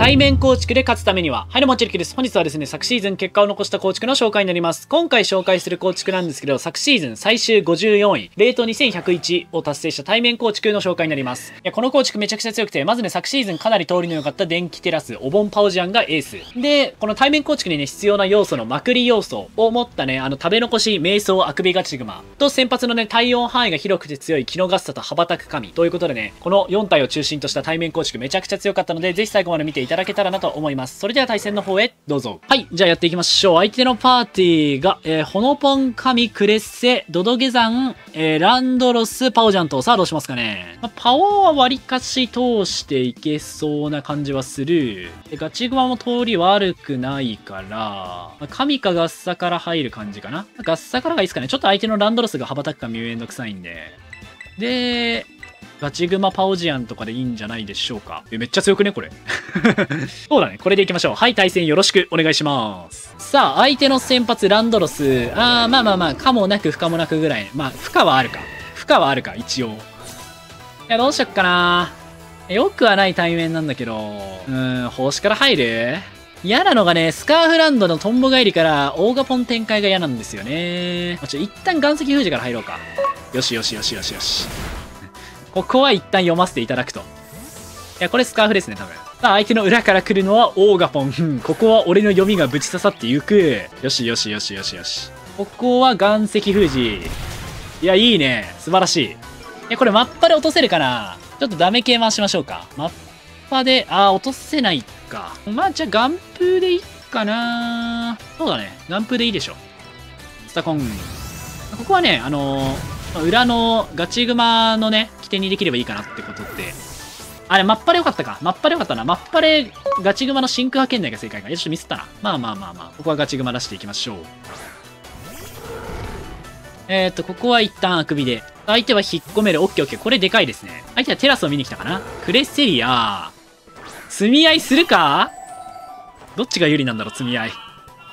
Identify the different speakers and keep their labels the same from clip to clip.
Speaker 1: 対面構築で勝つためには、はいどうもちるきです。本日はですね、昨シーズン結果を残した構築の紹介になります。今回紹介する構築なんですけど、昨シーズン最終54位、レート2101を達成した対面構築の紹介になります。いや、この構築めちゃくちゃ強くて、まずね、昨シーズンかなり通りの良かった電気テラス、お盆パオジアンがエース。で、この対面構築にね、必要な要素のまくり要素を持ったね、あの、食べ残し、瞑想、あくびガチグマと先発のね、体温範囲が広くて強いキノガッサと羽ばたく神ということでね、この4体を中心とした対面構築めちゃくちゃ強かったので、ぜひ最後まで見ていただけたらなと思います。それでは対戦の方へどうぞ。はい、じゃあやっていきましょう。相手のパーティーが、えー、ホノポン、カミ、クレッセ、ドドゲザン、えー、ランドロス、パオジャンと、さあどうしますかね。まあ、パオは割かし通していけそうな感じはする。ガチグマも通り悪くないから、まあ、カミかガッサから入る感じかな。ガッサからがいいですかね。ちょっと相手のランドロスが羽ばたくかめんどくさいんで。で、ガチグマパオジアンとかでいいんじゃないでしょうか？え、めっちゃ強くね？これ。そうだね。これでいきましょう。はい、対戦よろしくお願いします。さあ、相手の先発ランドロス。あー、まあまあまあ、かもなく不可もなくぐらい。まあ、負荷はあるか。負荷はあるか、一応。いや、どうしよっかな。よくはない対面なんだけど。うーん、星から入る？嫌なのがね、スカーフランドのトンボ帰りからオーガポン展開が嫌なんですよね。ちょ、一旦岩石封じから入ろうか。よしよしよしよしよし。ここは一旦読ませていただくと。いや、これスカーフですね、多分。さあ、相手の裏から来るのはオーガポン。ここは俺の読みがぶち刺さっていく。よしよしよしよしよし。ここは岩石封じ。いや、いいね。素晴らしい。いや、これマッパで落とせるかなちょっとダメ系回しましょうか。マッパで、あー、落とせないか。まあ、じゃあ、岩風でいいかなそうだね。岩風でいいでしょ。スタコン。ここはね、あのー裏のガチグマのね、起点にできればいいかなってことって。あれ、マッパでよかったか。マッパでよかったな。マッパでガチグマの真空派圏内が正解か。いや、ちょっとミスったな。まあまあまあまあ。ここはガチグマ出していきましょう。えーっと、ここは一旦あくびで。相手は引っ込める。オッケーオッケー。これでかいですね。相手はテラスを見に来たかな。クレッセリア。積み合いするか？どっちが有利なんだろう、積み合い。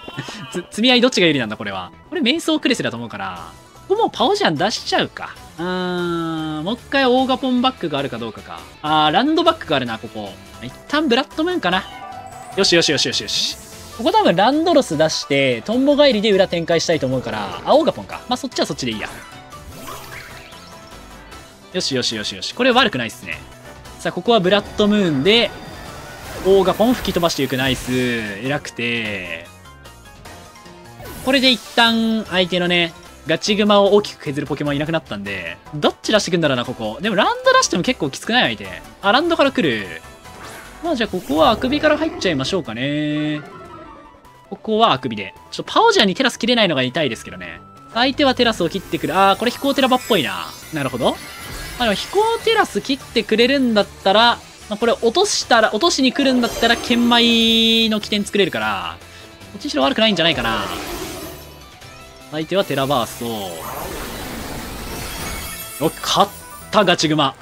Speaker 1: 積み合いどっちが有利なんだ、これは。これ瞑想クレスだと思うから。ここもパオジャン出しちゃうか。うーん、もう一回オーガポンバックがあるかどうかか。あー、ランドバックがあるな、ここ。一旦ブラッドムーンかな。よしよしよしよしよし。ここ多分ランドロス出して、トンボ帰りで裏展開したいと思うから、あ、オーガポンか。まあ、そっちはそっちでいいや。よしよしよしよし。これ悪くないっすね。さあ、ここはブラッドムーンで、オーガポン吹き飛ばしていくナイス。偉くて。これで一旦相手のね、ガチグマを大きく削るポケモンいなくなったんで、どっち出してくんだろうな、ここ。でもランド出しても結構きつくない相手。あ、ランドから来る。まあじゃあここはあくびから入っちゃいましょうかね。ここはあくびで。ちょっとパオジャンにテラス切れないのが痛いですけどね。相手はテラスを切ってくる。あー、これ飛行テラバっぽいな。なるほど。あでも飛行テラス切ってくれるんだったら、まあ、これ落としたら、落としに来るんだったら、剣舞の起点作れるから、こっちにしろ悪くないんじゃないかな。相手はテラバースト。お、勝ったガチグマ。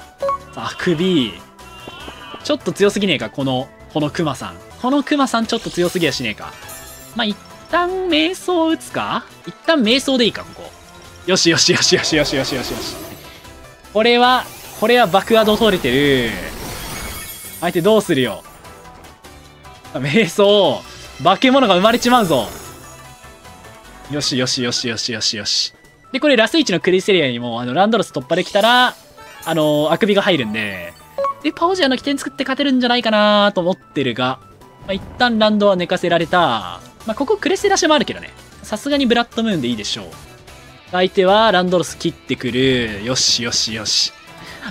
Speaker 1: さあくび。ちょっと強すぎねえか、この、このクマさん。このクマさんちょっと強すぎやしねえか。まあ、一旦瞑想打つか？一旦瞑想でいいか、ここ。よしよしよしよしよしよしよしよし。これは、これは爆アド取れてる。相手どうするよ？瞑想。化け物が生まれちまうぞ。よしよしよしよしよしよし。で、これラス1のクリステリアにも、あの、ランドロス突破できたら、あの、あくびが入るんで、で、パオジアの起点作って勝てるんじゃないかなと思ってるが、まあ、一旦ランドは寝かせられた。まあ、ここクレステラシもあるけどね。さすがにブラッドムーンでいいでしょう。相手はランドロス切ってくる。よしよしよし。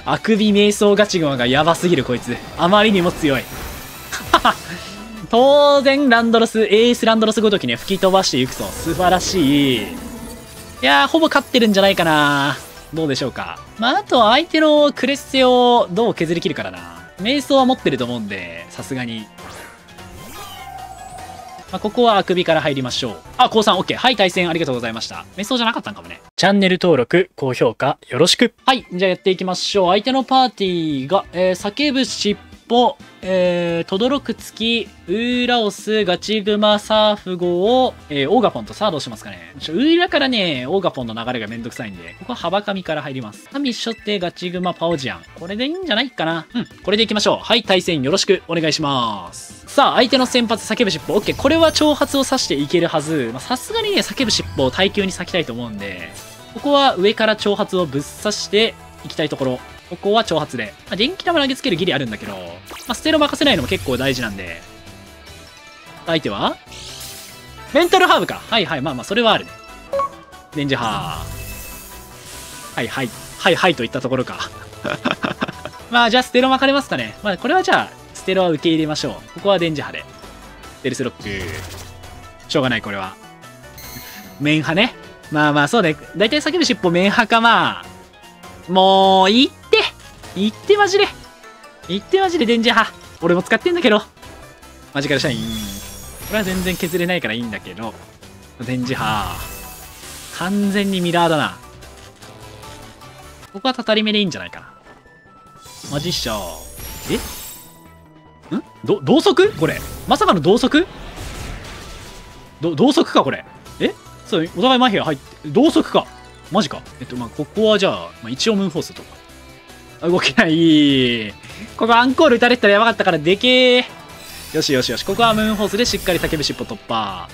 Speaker 1: あくび瞑想ガチグマがやばすぎるこいつ。あまりにも強い。は は当然ランドロス、エースランドロスごときね、吹き飛ばしていくと。素晴らしい。いやー、ほぼ勝ってるんじゃないかな。どうでしょうか。まあ、あとは相手のクレッセをどう削り切るからな。瞑想は持ってると思うんで、さすがに。まあ、ここはあくびから入りましょう。あ、高3、OK。はい、対戦ありがとうございました。瞑想じゃなかったんかもね。チャンネル登録、高評価、よろしく。はい、じゃあやっていきましょう。相手のパーティーが、えー、叫ぶ尻尾、えー、とどろく月、ウーラオス、ガチグマ、サーフゴを、えー、オーガポンとさあどうしますかね。ウーラからね、オーガポンの流れがめんどくさいんで、ここは幅紙から入ります。神しょってガチグマ、パオジアン。これでいいんじゃないかな？うん、これでいきましょう。はい、対戦よろしくお願いします。さあ、相手の先発叫ぶ尻尾。オッケー。これは挑発を刺していけるはず。さすがにね、叫ぶ尻尾を耐久に咲きたいと思うんで、ここは上から挑発をぶっ刺していきたいところ。ここは挑発で。まあ、電気玉投げつけるギリあるんだけど、まあ、ステロ任せないのも結構大事なんで。相手は？メンタルハーブか。はいはい。まあまあ、それはあるね。電磁波。はいはい。はいはいといったところか。まあ、じゃあ、ステロ巻かれますかね。まあ、これはじゃあ、ステロは受け入れましょう。ここは電磁波で。デルスロック。しょうがない、これは。メンハね。まあまあ、そうね。だいたい叫ぶ尻尾メンハか、まあ。もう、いっていってマジでいってマジで電磁波俺も使ってんだけど。マジカルシャイン。これは全然削れないからいいんだけど。電磁波。完全にミラーだな。ここはたたり目でいいんじゃないかな。マジっしょ。え？ん？ど、同速？これ。まさかの同速？ど、同速かこれ。え？そう、お互い麻痺が入って、同速か。マジか。えっと、まあ、ここはじゃあ、まあ、一応ムーンフォースとか。動けない。ここアンコール打たれてたらやばかったからでけえ。よしよしよし。ここはムーンフォースでしっかり叫ぶ尻尾突破。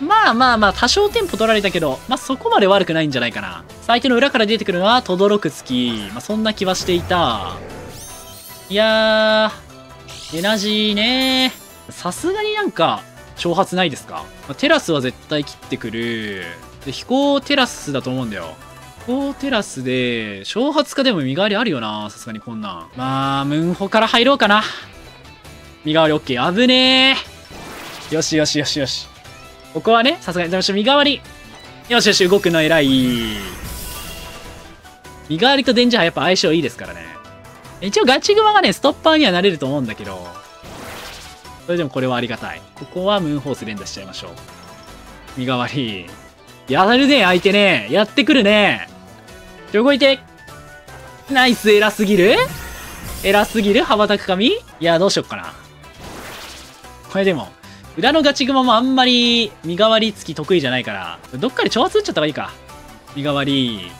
Speaker 1: まあまあまあ、多少テンポ取られたけど、まあそこまで悪くないんじゃないかな。相手の裏から出てくるのは、とどろく月。まあそんな気はしていた。いやー、エナジーねさすがになんか、挑発ないですか、まあ、テラスは絶対切ってくる。で、飛行テラスだと思うんだよ。飛行テラスで、挑発化でも身代わりあるよな。さすがにこんなん。まあ、ムンホから入ろうかな。身代わり OK。危ねえ。よしよしよしよし。ここはね、さすがに、身代わり。よしよし、動くの偉い。身代わりと電磁波やっぱ相性いいですからね。一応ガチグマがね、ストッパーにはなれると思うんだけど、それでもこれはありがたい。ここはムーンホース連打しちゃいましょう。身代わり。やるね、相手ね。やってくるね。動いて。ナイス、偉すぎる？偉すぎる？羽ばたく髪いや、どうしよっかな。これでも、裏のガチグマもあんまり身代わり付き得意じゃないから、どっかで挑発打っちゃった方がいいか。身代わり。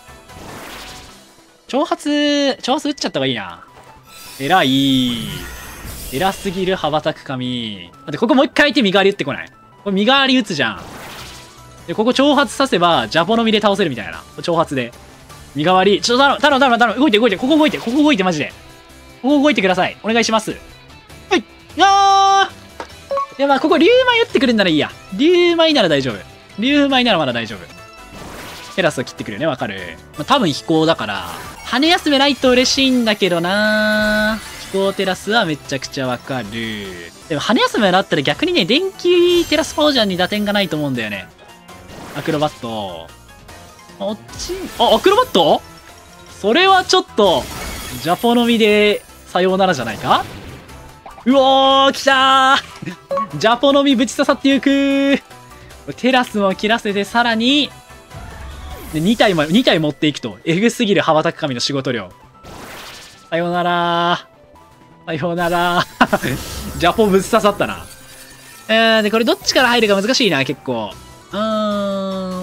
Speaker 1: 挑発、挑発打っちゃった方がいいな。偉い。偉すぎる羽ばたく髪。だってここもう一回相手身代わり打ってこない？これ身代わり打つじゃん。で、ここ挑発させば、ジャポの実で倒せるみたいな。挑発で。身代わり。ちょっと頼む、頼む、頼む、動いて、動いて。ここ動いて、ここ動いて、マジで。ここ動いてください。お願いします。はい。いやーいや、まあ、ここ、竜舞打ってくるんならいいや。竜舞なら大丈夫。竜舞ならまだ大丈夫。テラスを切ってくるよね、わかる。まあ、多分飛行だから、羽休めないと嬉しいんだけどな飛行テラスはめちゃくちゃわかる。でも羽休めだったら逆にね、電気テラスパウジャーに打点がないと思うんだよね。アクロバット。あっち、あ、アクロバット？それはちょっと、ジャポのみで、さようならじゃないか？うおー、来たー ジャポのみぶち刺さってゆくテラスも切らせて、さらに、で、2体も、2体持っていくと。えぐすぎる羽ばたく神の仕事量。さよならさよなら ジャポぶっ刺さったな。えー、で、これどっちから入るか難しいな、結構。うーん、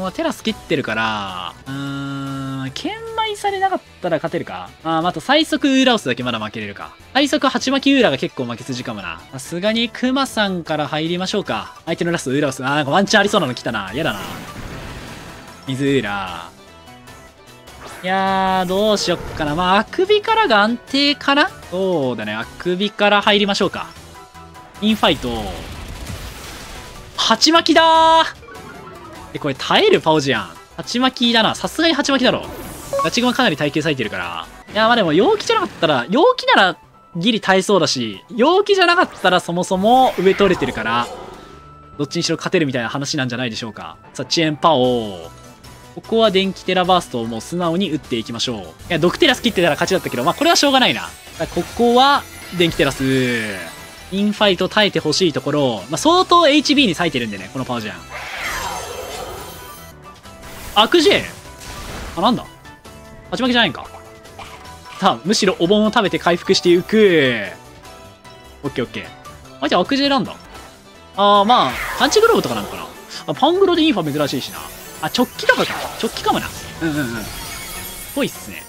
Speaker 1: ま、テラス切ってるから、うーん、研磨されなかったら勝てるか？あー、また最速ウーラオスだけまだ負けれるか。最速鉢巻きウーラが結構負け筋かもな。さすがにクマさんから入りましょうか。相手のラストウーラオス。あー、なんかワンチャンありそうなの来たな。嫌だな。水浦。いやー、どうしよっかな。まあ、あくびからが安定かな？そうだね。あくびから入りましょうか。インファイト。鉢巻きだーえ、これ耐えるパオジアン。鉢巻きだな。さすがに鉢巻きだろ。ガチゴマかなり耐久咲いてるから。いや、まあでも、陽気じゃなかったら、陽気ならギリ耐えそうだし、陽気じゃなかったらそもそも上取れてるから、どっちにしろ勝てるみたいな話なんじゃないでしょうか。さあ、遅延パオここは電気テラバーストをもう素直に打っていきましょう。いや、毒テラス切ってたら勝ちだったけど、まあこれはしょうがないな。ここは、電気テラス。インファイト耐えてほしいところ、まあ相当 HB に割いてるんでね、このパワージャン。悪事？あ、なんだ？勝ち負けじゃないんか。さあ、むしろお盆を食べて回復していく。オッケーオッケー。相手悪事選んだ。あー、まあ、パンチグローブとかなのかなあ、パングロでインファ珍しいしな。あ、直帰とかか。直帰かもな。うんうんうん。ぽいっすね。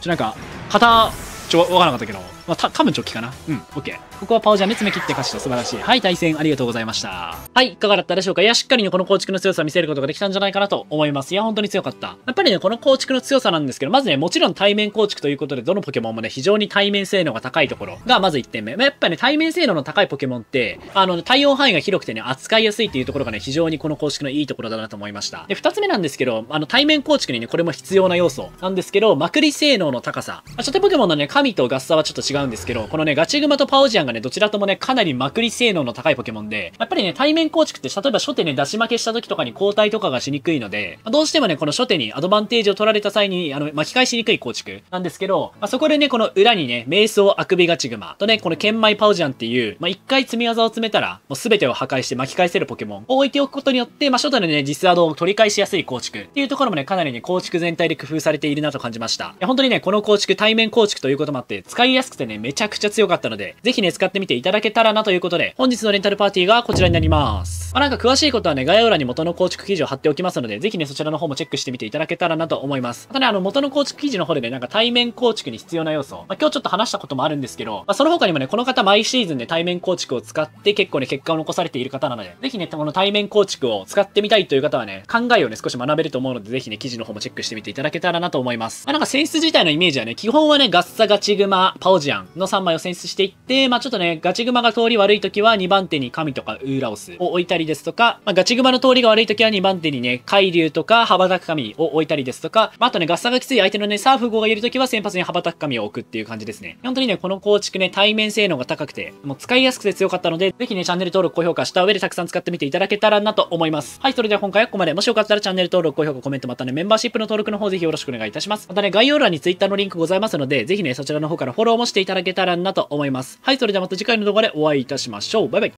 Speaker 1: ちょ、なんか、型、ちょ、わからなかったけど。まあ、た、多分直帰かな。うん、OK。ここはパオジャンで爪切って勝ちと素晴らしい。はい、対戦ありがとうございました。はい、いかがだったでしょうか？いや、しっかりね、この構築の強さを見せることができたんじゃないかなと思います。いや、本当に強かった。やっぱりね、この構築の強さなんですけど、まずね、もちろん対面構築ということで、どのポケモンもね、非常に対面性能が高いところが、まず1点目。まあ、やっぱね、対面性能の高いポケモンって、あの、対応範囲が広くてね、扱いやすいっていうところがね、非常にこの構築のいいところだなと思いました。で、2つ目なんですけど、あの、対面構築にね、これも必要な要素なんですけど、まくり性能の高さ。まあ初手ポケモンのね、神とガッサはちょっと違うんですけど、このね、ガチグマとパオジアンがね、どちらともね、かなりまくり性能の高いポケモンで、やっぱりね、対面構築って、例えば初手ね、出し負けした時とかに交代とかがしにくいので、まあどうしてもね、この初手にアドバンテージを取られた際に、あの、巻き返しにくい構築なんですけど、まあ、そこでね、この裏にね、瞑想あくびガチグマとね、この剣舞パオジャンっていう、まあ、一回積み技を詰めたら、もう全てを破壊して巻き返せるポケモンを置いておくことによって、まあ、初手のね、実アドを取り返しやすい構築っていうところもね、かなりね、構築全体で工夫されているなと感じました。いや、本当にね、この構築、対面構築ということもあって、使いやすくてね、めちゃくちゃ強かったので、ぜひね、使ってみていただけたらなということで、本日のレンタルパーティーがこちらになります。まあ、なんか詳しいことはね、概要欄に元の構築記事を貼っておきますので、ぜひね、そちらの方もチェックしてみていただけたらなと思います。またね、あの、元の構築記事の方でね、なんか対面構築に必要な要素、まあ、今日ちょっと話したこともあるんですけど、まあ、その他にもね、この方毎シーズンで対面構築を使って結構ね、結果を残されている方なので、ぜひね、この対面構築を使ってみたいという方はね、考えをね、少し学べると思うので、ぜひね、記事の方もチェックしてみていただけたらなと思います。まあ、なんか選出自体のイメージはね、基本はね、ガッサガチグマ、パオジアンの3枚を選出していって、まあ、ちょっとね、ガチグマが通り悪い時は2番手に神とかウーラオスを置いたりですとか、まあ、ガチグマの通りが悪い時は2番手にね、海竜とか羽ばたく神を置いたりですとか、まあ、あとね、ガッサがきつい相手のね、サーフ号がいる時は先発に羽ばたく神を置くっていう感じですね。本当にね、この構築ね、対面性能が高くて、もう使いやすくて強かったので、ぜひね、チャンネル登録、高評価した上でたくさん使ってみていただけたらなと思います。はい、それでは今回はここまで。もしよかったらチャンネル登録、高評価、コメント、またね、メンバーシップの登録の方ぜひよろしくお願いいたします。またね、概要欄に Twitter のリンクございますので、ぜひね、そちらの方からフォローもしていただけたらなと思います。はい、それではまた次回の動画でお会いいたしましょう。バイバイ。